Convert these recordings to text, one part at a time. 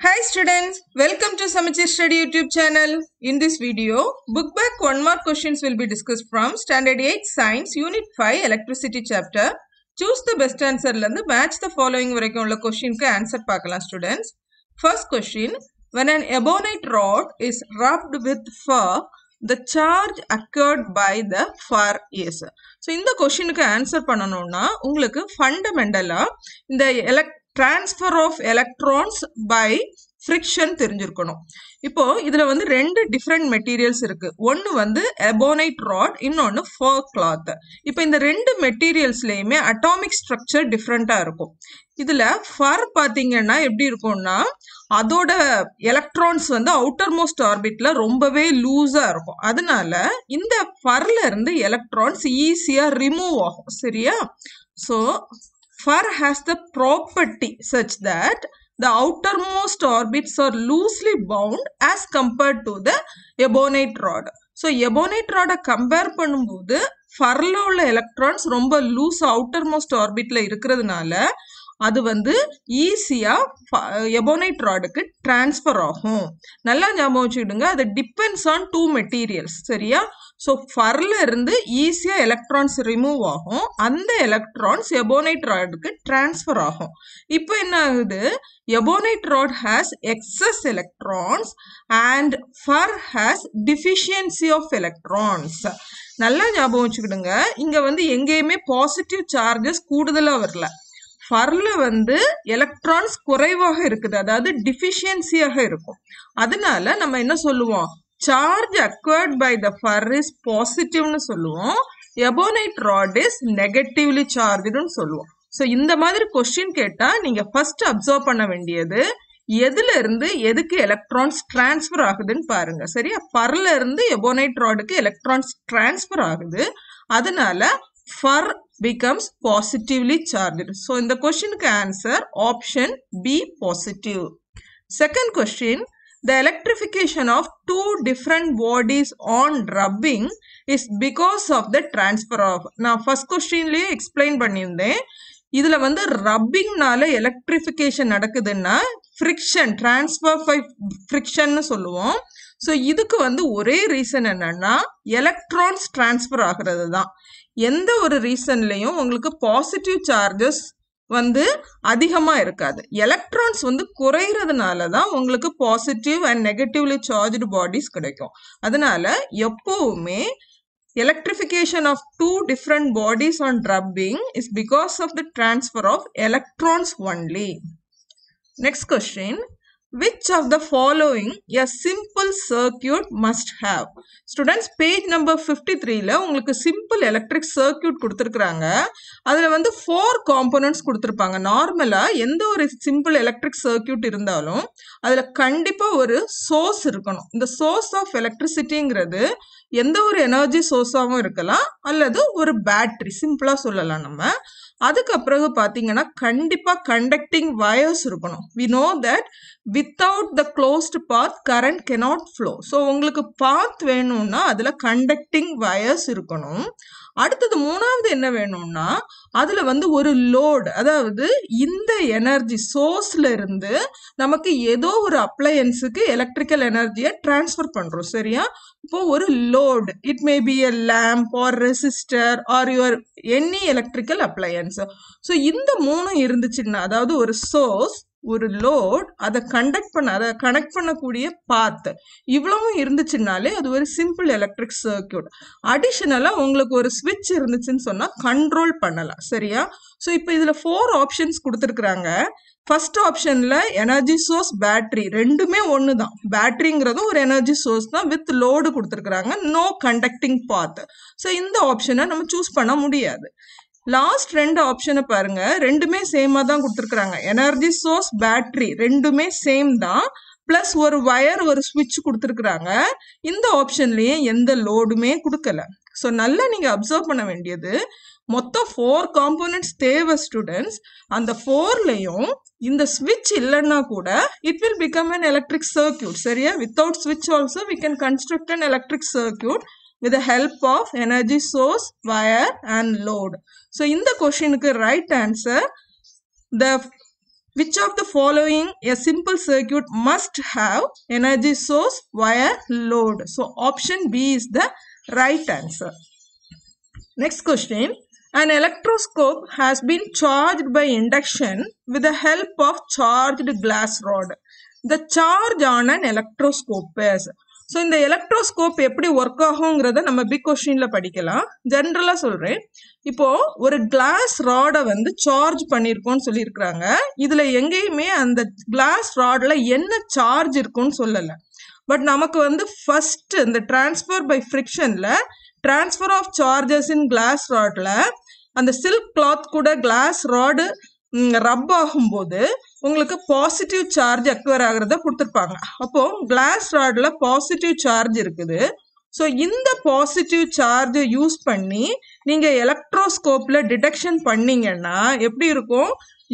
Hi students, welcome to Samachir Study YouTube channel. In this video, book back one more questions will be discussed from Standard 8 Science Unit 5 Electricity chapter. Choose the best answer ல இருந்து match the following வரைக்கும் உள்ள questionக்கு answer பார்க்கலாம் students. First question, when an ebonite rod is rubbed with fur, the charge occurred by the fur is. So இந்த கொஷினுக்கு answer பண்ணணும்னா உங்களுக்கு ஃபண்டமெண்டலாக இந்த எலக் transfer of electrons by friction தெரிஞ்சிருக்கணும். இப்போ இதுல வந்து ரெண்டு டிஃப்ரெண்ட் மெட்டீரியல்ஸ் இருக்கு. ஒன்னு வந்து எபோனைட் ராட் இன்னொன்னு ஃபர் கிளாத் இப்போ இந்த ரெண்டு மெட்டீரியல்ஸ்லையுமே அட்டாமிக் ஸ்ட்ரக்சர் டிஃப்ரெண்ட்டாக இருக்கும். இதுல ஃபர் பார்த்தீங்கன்னா எப்படி இருக்கும்னா அதோட எலக்ட்ரான்ஸ் வந்து அவுட்டர் மோஸ்ட் ஆர்பிட்ல ரொம்பவே லூஸா இருக்கும். அதனால இந்த ஃபர்ல இருந்து எலக்ட்ரான்ஸ் ஈஸியா ரிமூவ் ஆகும். சரியா? So fur has the property such that the outermost orbits are loosely bound as compared to the ebonite rod. So ebonite ராடை compare பண்ணும்போது ஃபர்ல உள்ள எலக்ட்ரான்ஸ் ரொம்ப லூஸ் அவுட்டர் மோஸ்ட் ஆர்பிட்ல இருக்கிறதுனால அது வந்து ஈஸியா எபோனைட் ராடுக்கு டிரான்ஸ்ஃபர் ஆகும். நல்லா ஞாபகம் வச்சுக்கிடுங்க அது டிபெண்ட்ஸ் ஆன் டூ மெட்டீரியல்ஸ் சரியா? ஸோ ஃபர்ல இருந்து ஈஸியா எலக்ட்ரான்ஸ் ரிமூவ் ஆகும் அந்த எலக்ட்ரான்ஸ் எபோனைட் ராடுக்கு டிரான்ஸ்ஃபர் ஆகும். இப்போ என்ன ஆகுது? Ebonite rod has excess electrons and fur has deficiency of electrons நல்லா ஞாபகம் வச்சுக்கிடுங்க இங்க வந்து எங்கேயுமே பாசிட்டிவ் சார்ஜஸ் கூடுதலாக வரல. ஃபர்ல வந்து எலக்ட்ரான்ஸ் குறைவாக இருக்குது. அதாவது டிஃபிஷியன்சியாக இருக்கும். அதனால நம்ம என்ன சொல்லுவோம்? Charge acquired by the fur is பாசிட்டிவ்னு சொல்லுவோம். எபோனைட் ராட் இஸ் நெகட்டிவ்லி சார்ஜ்டுன்னு சொல்லுவோம். ஸோ இந்த மாதிரி கொஸ்டின் கேட்டால் நீங்கள் ஃபர்ஸ்ட் அப்சர்வ் பண்ண வேண்டியது எதுல இருந்து எதுக்கு எலக்ட்ரான்ஸ் டிரான்ஸ்ஃபர் ஆகுதுன்னு பாருங்க. சரியா? பர்ல இருந்து எபோனைட் ராடுக்கு எலக்ட்ரான்ஸ் டிரான்ஸ்ஃபர் ஆகுது. அதனால fur becomes positively charged. So in the question answer option B positive. Second question the electrification of two different bodies on rubbing is because of the transfer of நான் first கொஸ்டின்லயே explain பண்ணியிருந்தேன் இதுல வந்து ரப்பிங்னால electrification நடக்குதுன்னா friction transfer by ஃப்ரிக்ஷன்னு சொல்லுவோம் so இதுக்கு வந்து ஒரே ரீசன் என்னன்னா எலக்ட்ரான்ஸ் டிரான்ஸ்ஃபர் ஆகிறது தான் எந்த ஒரு ரீசன்லையும் உங்களுக்கு பாசிட்டிவ் சார்ஜஸ் வந்து அதிகமாக இருக்காது எலக்ட்ரான்ஸ் வந்து குறையிறதுனால தான் உங்களுக்கு positive and negatively charged bodies கிடைக்கும் அதனால எப்போவுமே electrification of two different bodies on rubbing is because of the transfer of electrons only. Next question. Which of the following a simple circuit must have? Students, page number 53ல உங்களுக்கு simple electric circuit கொடுத்துருக்குறாங்க. அதில் வந்து four components கொடுத்துருப்பாங்க. நார்மலாக எந்த ஒரு simple electric circuit இருந்தாலும் அதில் கண்டிப்பாக ஒரு சோர்ஸ் இருக்கணும். இந்த சோர்ஸ் ஆஃப் எலக்ட்ரிசிட்டிங்கிறது எந்த ஒரு எனர்ஜி சோர்ஸாகவும் இருக்கலாம். அல்லது ஒரு பேட்ரி சிம்பிளாக சொல்லலாம் நம்ம. அதுக்கு பிறகு பார்த்தீங்கன்னா கண்டிப்பாக கண்டக்டிங் வயர்ஸ் இருக்கணும். We know that without the closed path current cannot flow so உங்களுக்கு பாத் வேணும்னா அதில் கண்டக்டிங் வயர்ஸ் இருக்கணும். அடுத்தது மூணாவது என்ன வேணும்னா அதில் வந்து ஒரு லோடு அதாவது இந்த எனர்ஜி சோர்ஸ்ல இருந்து நமக்கு ஏதோ ஒரு அப்ளையன்ஸுக்கு எலக்ட்ரிக்கல் எனர்ஜியை டிரான்ஸ்ஃபர் பண்ணுறோம் சரியா? இப்போ ஒரு load it may be a lamp or resistor or your any electrical appliance so இந்த மூணும் இருந்துச்சுன்னா அதாவது ஒரு சோர்ஸ் ஒரு லோட் அதை கண்டக்ட் பண்ண அதை கனெக்ட் பண்ணக்கூடிய பாத் இவ்வளவும் இருந்துச்சுனாலே அது ஒரு சிம்பிள் எலக்ட்ரிக் சர்க்கியூட் அடிஷ்னலாக உங்களுக்கு ஒரு ஸ்விட்ச் இருந்துச்சுன்னு சொன்னால் கண்ட்ரோல் பண்ணலாம். சரியா? ஸோ இப்போ இதில் ஃபோர் ஆப்ஷன்ஸ் கொடுத்துருக்குறாங்க. ஃபர்ஸ்ட் ஆப்ஷனில் எனர்ஜி சோர்ஸ் பேட்ரி ரெண்டுமே ஒன்று தான் பேட்ரிங்கிறதும் ஒரு எனர்ஜி சோர்ஸ் தான் வித் லோடு கொடுத்துருக்குறாங்க. நோ கண்டக்டிங் பாத் ஸோ இந்த ஆப்ஷனை நம்ம சூஸ் பண்ண முடியாது. லாஸ்ட் ரெண்டு ஆப்ஷனை பாருங்க. ரெண்டுமே சேமாக தான் கொடுத்துருக்குறாங்க. எனர்ஜி சோர்ஸ் பேட்டரி ரெண்டுமே சேம் தான். ப்ளஸ் ஒரு ஒயர் ஒரு ஸ்விட்ச் கொடுத்துருக்குறாங்க. இந்த ஆப்ஷன்லேயே எந்த லோடுமே கொடுக்கல. ஸோ நல்லா நீங்கள் அப்சர்வ் பண்ண வேண்டியது மொத்தம் ஃபோர் காம்போனன்ட்ஸ் தேவை ஸ்டூடெண்ட்ஸ் அந்த ஃபோர்லையும் இந்த ஸ்விட்ச் இல்லைன்னா கூட it will become an electric circuit சரியா? வித்தவுட் ஸ்விட்ச் also we can construct an electric circuit with the help of energy source, wire and load. So in the question right answer the which of the following a simple circuit must have energy source wire load? So option b is the right answer. Next question. An electroscope has been charged by induction with the help of charged glass rod. The charge on an electroscope is so இந்த electroscope எப்படி work ஆகுங்கிறத நம்ம big கொஷினில் படிக்கலாம். ஜென்ரலாக சொல்கிறேன் இப்போது ஒரு கிளாஸ் ராடை வந்து சார்ஜ் பண்ணியிருக்கோம்னு சொல்லியிருக்கிறாங்க. இதில் எங்கேயுமே அந்த கிளாஸ் ராடில் என்ன சார்ஜ் இருக்கும்னு சொல்லலை. பட் நமக்கு வந்து ஃபர்ஸ்ட் இந்த transfer by ஃப்ரிக்ஷனில் transfer of charges in glass ராட்ல அந்த சில்க் கிளாத் கூட கிளாஸ் ராடு ரப் ஆகும்போது உங்களுக்கு பாசிட்டிவ் சார்ஜ் அக்வர் ஆகிறத கொடுத்துருப்பாங்க. அப்போ கிளாஸ் ராட்ல பாசிட்டிவ் சார்ஜ் இருக்குது. ஸோ இந்த பாசிட்டிவ் சார்ஜ் யூஸ் பண்ணி நீங்க எலக்ட்ரோஸ்கோப்ல டிடெக்ஷன் பண்ணீங்கன்னா எப்படி இருக்கும்?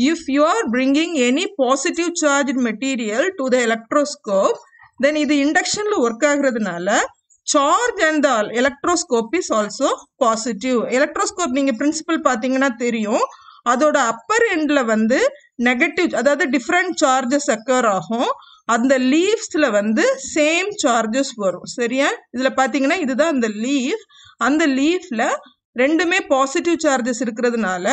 If you are bringing any positive charge material to the electroscope then இது இண்டக்ஷன்ல work ஆகுறதுனால charge and the electroscope is also positive electroscope நீங்க பிரின்சிபல் பார்த்தீங்கன்னா தெரியும். அதோட அப்பர் எண்டில் வந்து நெகட்டிவ் அதாவது டிஃப்ரெண்ட் சார்ஜஸ் அக்கர் ஆகும். அந்த லீவ்ஸில் வந்து சேம் சார்ஜஸ் வரும். சரியா? இதில் பார்த்தீங்கன்னா இதுதான் அந்த லீஃப் அந்த லீஃப்ல ரெண்டுமே பாசிட்டிவ் சார்ஜஸ் இருக்கிறதுனால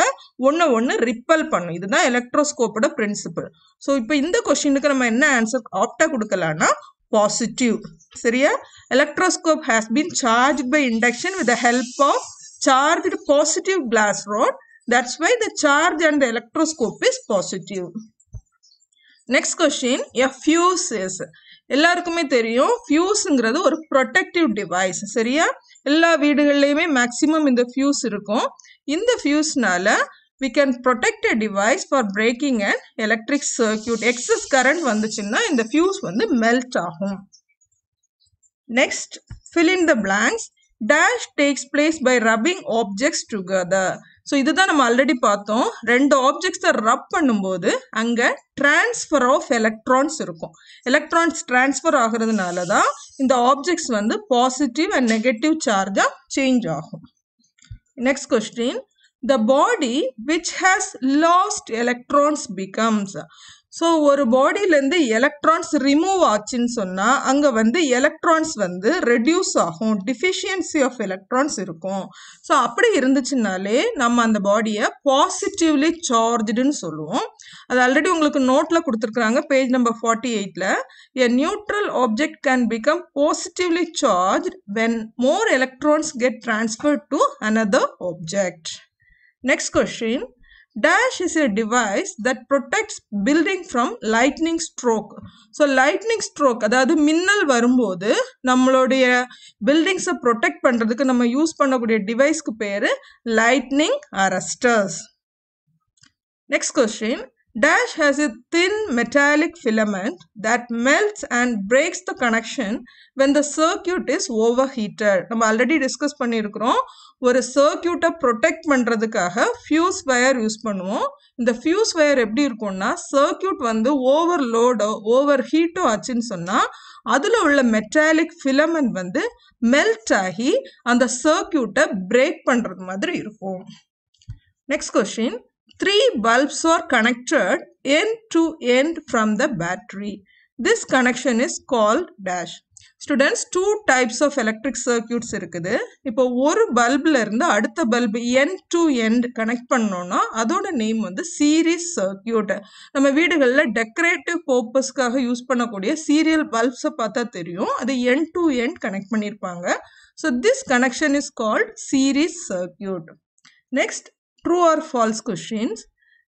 ஒன்று ஒன்று ரிப்பல் பண்ணும். இதுதான் எலக்ட்ரோஸ்கோப்போட பிரின்சிபல் ஸோ இப்போ இந்த கொஷினுக்கு நம்ம என்ன ஆன்சர் ஆப்டா கொடுக்கலான்னா பாசிட்டிவ் சரியா? Electroscope has been charge by induction with the help of charged positive glass rod That's why the charge and the electroscope is positive. Next question a fuse எல்லாருக்குமே தெரியும் ஃபியூஸுங்கிறது ஒரு ப்ரொடெக்டிவ் டிவைஸ் சரியா? எல்லா வீடுகள்லையுமே maximum இந்த fuse இருக்கும். இந்த ஃபியூஸ்னால we can protect a device for breaking and electric circuit excess current வந்துச்சுன்னா இந்த ஃபியூஸ் வந்து மெல்ட் ஆகும். Next fill in the blanks dash takes place by rubbing objects together so இதுதான் நம்ம ஆல்ரெடி பார்த்தோம். ரெண்டு ஆப்ஜெக்ட்ஸை ரப் பண்ணும்போது அங்கே டிரான்ஸ்ஃபர் ஆஃப் எலக்ட்ரான்ஸ் இருக்கும். எலக்ட்ரான்ஸ் டிரான்ஸ்ஃபர் ஆகுறதுனால தான் இந்த ஆப்ஜெக்ட்ஸ் வந்து பாசிட்டிவ் அண்ட் நெகட்டிவ் சார்ஜாக சேஞ்ச் ஆகும். Next question the body which has lost electrons becomes so ஒரு பாடியிலேருந்து எலக்ட்ரான்ஸ் ரிமூவ் ஆச்சுன்னு சொன்னால் அங்கே வந்து எலக்ட்ரான்ஸ் வந்து ரெடியூஸ் ஆகும். டிஃபிஷியன்சி ஆஃப் எலக்ட்ரான்ஸ் இருக்கும். ஸோ அப்படி இருந்துச்சுனாலே நம்ம அந்த பாடியை பாசிட்டிவ்லி சார்ஜ்டுன்னு சொல்லுவோம். அது ஆல்ரெடி உங்களுக்கு நோட்டில் கொடுத்துருக்குறாங்க. பேஜ் நம்பர் ஃபார்ட்டி எயிட்டில் a neutral object can become positively charge when more electrons get transfer to another object next question dash is a device that protects building from lightning stroke. So lightning stroke அதாவது மின்னல் வரும்போது நம்மளுடைய பில்டிங்ஸை protect பண்ணுறதுக்கு நம்ம use பண்ணக்கூடிய டிவைஸ்க்கு பேர் lightning arresters next question Dash has a thin metallic filament that melts and breaks the connection when the circuit is overheated. நம்ம ஆல்ரெடி டிஸ்கஸ் பண்ணியிருக்கிறோம். ஒரு சர்க்கியூட்டை ப்ரொடெக்ட் பண்ணுறதுக்காக ஃபியூஸ் வயர் யூஸ் பண்ணுவோம். இந்த ஃபியூஸ் வயர் எப்படி இருக்கும்னா சர்க்கியூட் வந்து ஓவர் லோடோ ஓவர் ஹீட்டோ ஆச்சுன்னு சொன்னால் அதில் உள்ள மெட்டாலிக் ஃபிலமெண்ட் வந்து மெல்ட் ஆகி அந்த சர்க்கியூட்டை பிரேக் பண்ணுறது மாதிரி இருக்கும். Next question three bulbs are connected end to end from the battery. This connection is called dash. Students two types of electric circuits இருக்குது. இப்போ ஒரு பல்பில் இருந்து அடுத்த bulb end to end connect பண்ணோம்னா அதோட நேம் வந்து சீரீஸ் சர்க்கியூட் நம்ம வீடுகளில் டெக்கரேட்டிவ் பர்பஸ்க்காக யூஸ் பண்ணக்கூடிய சீரியல் பல்ப்ஸை பார்த்தா தெரியும். அது என் டு எண்ட் கனெக்ட் பண்ணியிருப்பாங்க. So this connection is called series circuit next true or false questions.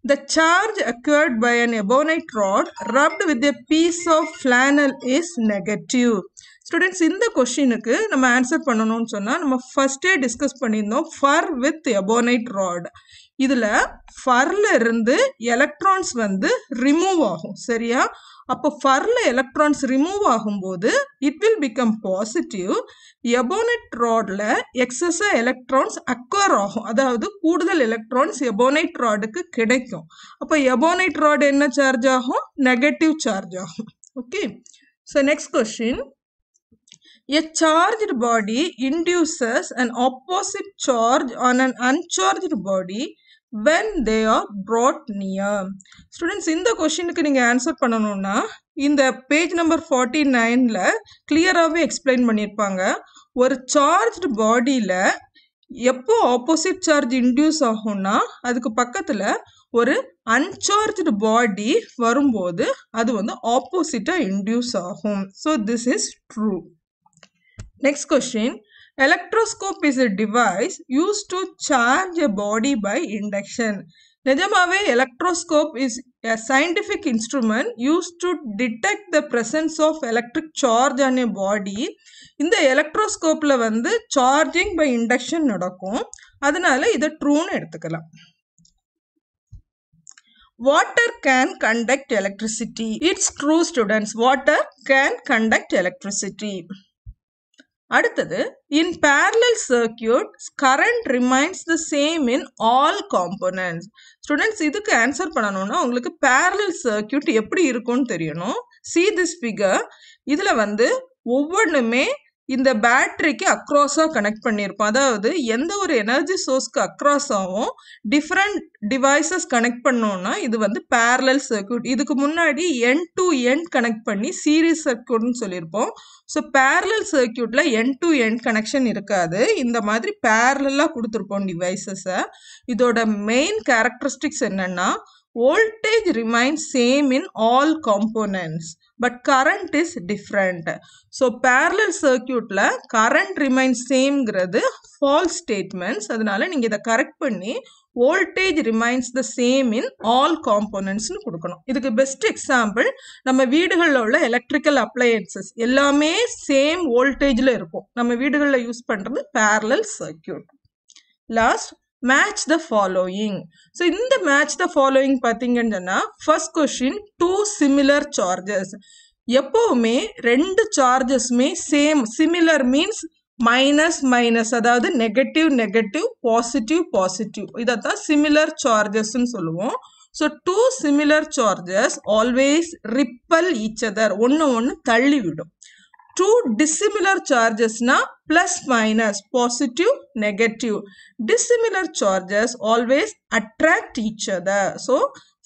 The charge occurred by an ebonite rod rubbed with a piece of flannel is negative. Students இந்த கொஷினுக்கு நம்ம answer பண்ணணும்னு சொன்னால் நம்ம ஃபர்ஸ்டே discuss பண்ணியிருந்தோம் ஃபர் with ebonite rod இதில் ஃபர்ல இருந்து எலக்ட்ரான்ஸ் வந்து ரிமூவ் ஆகும் சரியா? அப்போ ஃபர்ல எலக்ட்ரான்ஸ் ரிமூவ் ஆகும்போது it will become positive ebonite ராடில் எக்ஸஸாக எலக்ட்ரான்ஸ் அக்வர் ஆகும். அதாவது கூடுதல் எலக்ட்ரான்ஸ் எபோனைட் ராடுக்கு கிடைக்கும். அப்போ எபோனைட் ராட் என்ன சார்ஜ் ஆகும்? நெகட்டிவ் சார்ஜ் ஆகும். Okay so next question A charged body induces an opposite charge on an uncharged body when they are brought near students இந்த கொஷினுக்கு நீங்கள் ஆன்சர் பண்ணணும்னா இந்த பேஜ் நம்பர் ஃபார்ட்டி நைனில் கிளியராகவே எக்ஸ்பிளைன் பண்ணியிருப்பாங்க ஒரு சார்ஜ்டு பாடியில் எப்போ ஆப்போசிட் சார்ஜ் இன்டியூஸ் ஆகும்னா அதுக்கு பக்கத்தில் ஒரு அன்சார்ஜ்டு பாடி வரும்போது அது வந்து ஆப்போசிட்டாக இன்டியூஸ் ஆகும். So this is true next question electroscope is a device use to charge a body by induction நிஜமாவே electroscope is a scientific instrument use to detect the presence of electric charge on a body இந்த எலக்ட்ரோஸ்கோப்பில் வந்து charging by induction நடக்கும். அதனால இதை ட்ரூன்னு எடுத்துக்கலாம். Water can conduct electricity it's true students water can conduct electricity அடுத்தது in parallel circuit current remains the same in all components students இதுக்கு ஆன்சர் பண்ணணும்னா உங்களுக்கு parallel circuit எப்படி இருக்கும்னு தெரியணும் see this figure இதில் வந்து ஒவ்வொன்றுமே இந்த பேட்டரிக்கு அக்ராஸாக கனெக்ட் பண்ணியிருப்போம். அதாவது எந்த ஒரு எனர்ஜி சோர்ஸ்க்கு அக்ராஸ் ஆகும் டிஃப்ரெண்ட் டிவைசஸ் கனெக்ட் பண்ணோம்னா இது வந்து பேரலல் சர்க்யூட் இதுக்கு முன்னாடி என் டு என் கனெக்ட் பண்ணி சீரீஸ் சர்க்யூட்னு சொல்லியிருப்போம். ஸோ பேரலல் சர்க்யூட்டில் என் டு என் கனெக்ஷன் இருக்காது. இந்த மாதிரி பேரலாக கொடுத்துருப்போம் டிவைசஸை இதோட மெயின் கேரக்டரிஸ்டிக்ஸ் என்னென்னா voltage remain same in all components but current is different so parallel சர்க்யூட்டில் கரண்ட் ரிமைன்ஸ் சேம்ங்கிறது ஃபால்ஸ் ஸ்டேட்மெண்ட்ஸ் அதனால நீங்கள் இதை கரெக்ட் பண்ணி voltage remains the same in all காம்போனன்ட்ஸ்னு கொடுக்கணும். இதுக்கு பெஸ்ட் எக்ஸாம்பிள் நம்ம வீடுகளில் உள்ள எலக்ட்ரிக்கல் அப்ளையன்சஸ் எல்லாமே சேம் வோல்டேஜில் இருக்கும். நம்ம வீடுகளில் யூஸ் பண்ணுறது parallel circuit last match the following so இந்த மேட்ச் த ஃபாலோயிங் பார்த்தீங்கன்னா first question two similar charges எப்போவுமே ரெண்டு சார்ஜஸ்மே same similar means minus minus அதாவது நெகட்டிவ் நெகட்டிவ் பாசிட்டிவ் பாசிட்டிவ் இதைத்தான் சிமிலர் சார்ஜஸ்ன்னு சொல்லுவோம். So two similar charges always repel each other ஒன்று ஒன்று தள்ளி விடும் two dissimilar சார்ஜஸ்னா plus minus positive negative dissimilar charges always attract each other so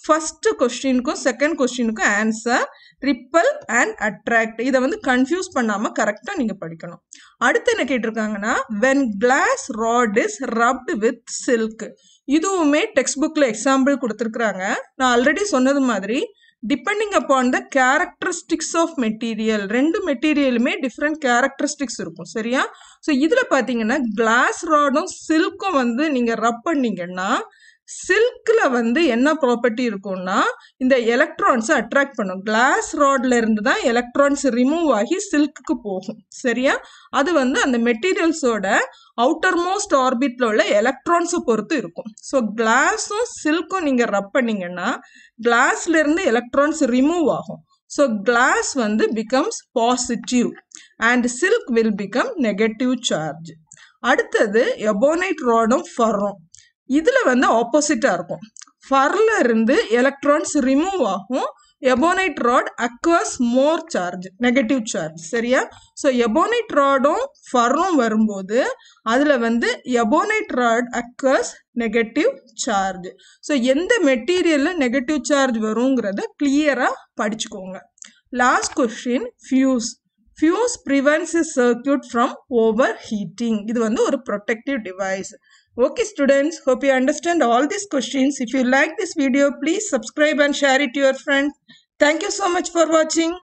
first கொஸ்டினுக்கும் second கொஸ்டினுக்கும் answer repel and attract இதை வந்து கன்ஃபியூஸ் பண்ணாமல் கரெக்டாக நீங்கள் படிக்கணும். அடுத்து என்ன கேட்டிருக்காங்கன்னா when glass rod is rubbed with silk இதுவுமே டெக்ஸ்ட் புக்கில் எக்ஸாம்பிள் கொடுத்துருக்குறாங்க. நான் ஆல்ரெடி சொன்னது மாதிரி depending upon the characteristics of material ரெண்டு மெட்டீரியலுமே டிஃப்ரெண்ட் கேரக்டரிஸ்டிக்ஸ் இருக்கும் சரியா? ஸோ இதில் பார்த்தீங்கன்னா கிளாஸ் ராடும் சில்க்கும் வந்து நீங்கள் ரப் பண்ணீங்கன்னா சில்கில் வந்து என்ன ப்ராப்பர்ட்டி இருக்கும்னா இந்த எலக்ட்ரான்ஸை அட்ராக்ட் பண்ணும். கிளாஸ் ராட்ல இருந்து தான் எலக்ட்ரான்ஸ் ரிமூவ் ஆகி சில்க்குக்கு போகும். சரியா? அது வந்து அந்த மெட்டீரியல்ஸோட அவுட்டர் மோஸ்ட் ஆர்பிட்ல உள்ள எலக்ட்ரான்ஸை பொறுத்து இருக்கும். ஸோ கிளாஸும் சில்க்கும் நீங்கள் ரப் பண்ணீங்கன்னா கிளாஸ்ல இருந்து எலக்ட்ரான்ஸ் ரிமூவ் ஆகும். ஸோ கிளாஸ் வந்து becomes positive and silk will become negative charge அடுத்தது எபோனைட் ராடும் ஃபர்ரும் இதில் வந்து ஆப்போசிட்டாக இருக்கும். ஃபர்ல இருந்து எலக்ட்ரான்ஸ் ரிமூவ் ஆகும். Ebonite rod acquires more charge negative charge சரியா? ஸோ எபோனைட் ராடும் ஃபர்ரும் வரும்போது அதில் வந்து ebonite rod acquires negative charge so எந்த மெட்டீரியலில் நெகட்டிவ் சார்ஜ் வருங்கிறத கிளியராக படிச்சுக்கோங்க. Last question fuse fuse prevents circuit from over heating இது வந்து ஒரு protective device okay students hope you understand all these questions. If you like this video please subscribe and share it to your friends. Thank you so much for watching